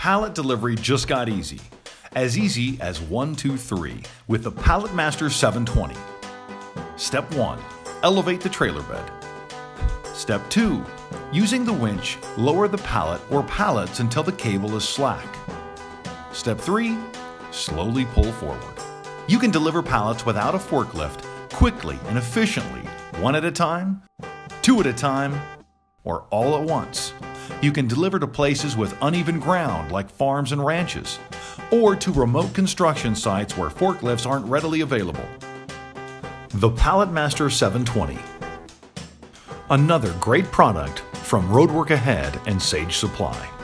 Pallet delivery just got easy. As easy as 1, 2, 3 with the Pallet Master 720. Step 1. Elevate the trailer bed. Step 2. Using the winch, lower the pallet or pallets until the cable is slack. Step 3. Slowly pull forward. You can deliver pallets without a forklift quickly and efficiently, one at a time, two at a time, or all at once. You can deliver to places with uneven ground like farms and ranches, or to remote construction sites where forklifts aren't readily available. The Pallet Master 720. Another great product from Roadwork Ahead and Sage Supply.